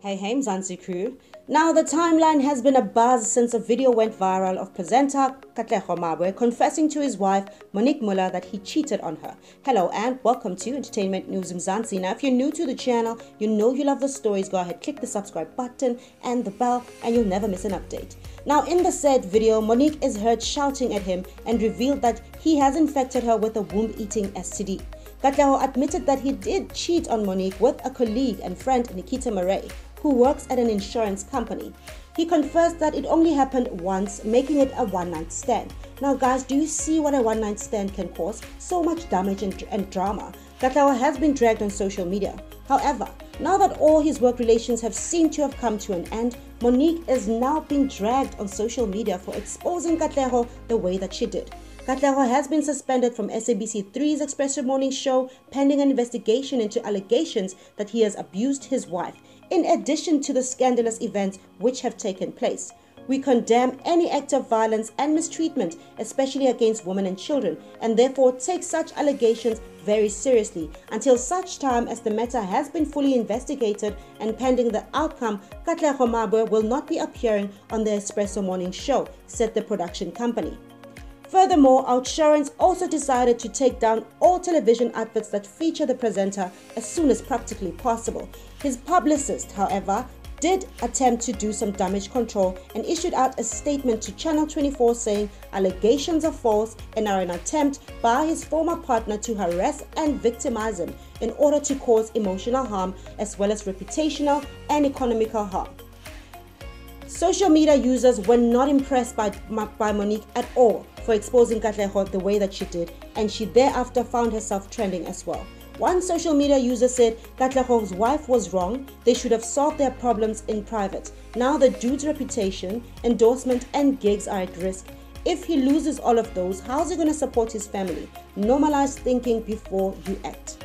Hey, hey, Mzansi crew. Now, the timeline has been a buzz since a video went viral of presenter Katlego Maboe confessing to his wife, Monique Muller, that he cheated on her. Hello, and welcome to Entertainment News Mzansi. Now, if you're new to the channel, you know you love the stories, go ahead, click the subscribe button and the bell, and you'll never miss an update. Now, in the said video, Monique is heard shouting at him and revealed that he has infected her with a womb eating STD. Katlego admitted that he did cheat on Monique with a colleague and friend, Nikita Murray who works at an insurance company. He confessed that it only happened once, making it a one night stand. Now, guys, do you see what a one night stand can cause? So much damage and, and drama. Katlego has been dragged on social media. However, now that all his work relations have seemed to have come to an end, Monique is now being dragged on social media for exposing Katlego the way that she did. Katlego has been suspended from SABC 3's Expresso Morning Show pending an investigation into allegations that he has abused his wife in addition to the scandalous events which have taken place. We condemn any act of violence and mistreatment, especially against women and children, and therefore take such allegations very seriously until such time as the matter has been fully investigated and pending the outcome, Katlego Maboe will not be appearing on the Expresso Morning Show, said the production company. Furthermore, Outsurance also decided to take down all television adverts that feature the presenter as soon as practically possible. His publicist, however, did attempt to do some damage control and issued out a statement to Channel 24 saying allegations are false and are an attempt by his former partner to harass and victimize him in order to cause emotional harm as well as reputational and economical harm. Social media users were not impressed by, by Monique at all for exposing Katlego the way that she did, and she thereafter found herself trending as well. One social media user said Katlego's wife was wrong, they should have solved their problems in private. Now the dude's reputation, endorsement, and gigs are at risk. If he loses all of those, how's he going to support his family? Normalize thinking before you act.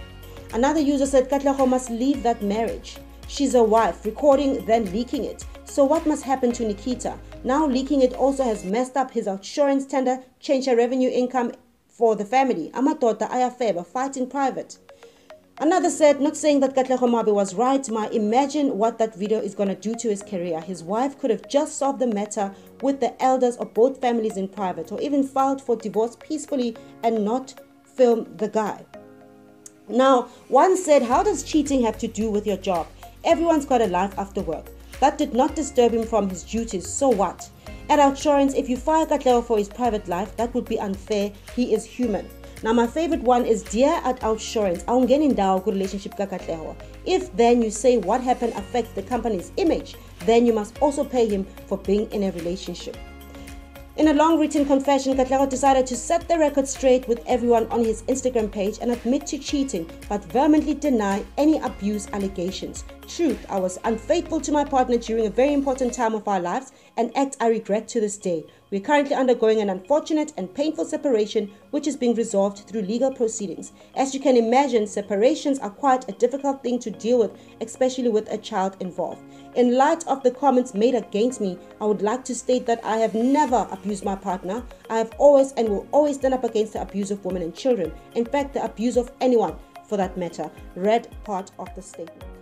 Another user said Katlego must leave that marriage. She's a wife, recording, then leaking it. So what must happen to Nikita? Now leaking it also has messed up his insurance tender, changed her revenue income for the family. Amadoda ayafeba, fight in private. Another said, not saying that Katlego Maboe was right, ma imagine what that video is going to do to his career. His wife could have just solved the matter with the elders of both families in private or even filed for divorce peacefully and not film the guy. Now, one said, how does cheating have to do with your job? Everyone's got a life after work. That did not disturb him from his duties, so what? At Outsurance, if you fire Katlego for his private life, that would be unfair. He is human. Now, my favorite one is Dear at Outsurance, indawo relationship kaKatlego. If then you say what happened affects the company's image, then you must also pay him for being in a relationship. In a long written confession, Katlego decided to set the record straight with everyone on his Instagram page and admit to cheating, but vehemently deny any abuse allegations. Truth, I was unfaithful to my partner during a very important time of our lives, an act I regret to this day. We are currently undergoing an unfortunate and painful separation, which is being resolved through legal proceedings. As you can imagine, separations are quite a difficult thing to deal with, especially with a child involved. In light of the comments made against me, I would like to state that I have never abused my partner. I have always and will always stand up against the abuse of women and children. In fact, the abuse of anyone for that matter. Read part of the statement.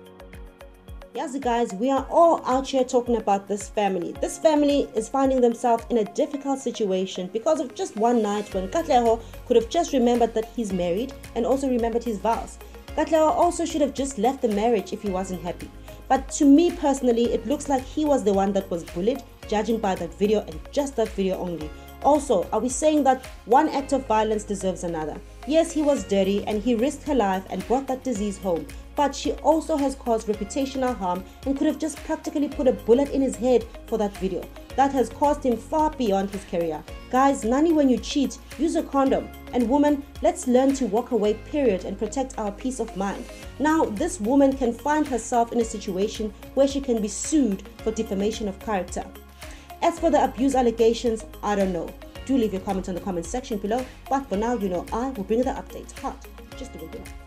Yes, guys, we are all out here talking about this family. This family is finding themselves in a difficult situation because of just one night when Katlego could have just remembered that he's married and also remembered his vows. Katlego also should have just left the marriage if he wasn't happy. But to me personally, it looks like he was the one that was bullied, judging by that video and just that video only. Also, are we saying that one act of violence deserves another? Yes, he was dirty and he risked her life and brought that disease home, but she also has caused reputational harm and could have just practically put a bullet in his head for that video. That has caused him far beyond his career. Guys, nanny when you cheat, use a condom. And woman, let's learn to walk away period and protect our peace of mind. Now, this woman can find herself in a situation where she can be sued for defamation of character. As for the abuse allegations, I don't know. Do leave your comments in the comment section below. But for now, you know I will bring the updates hot just way you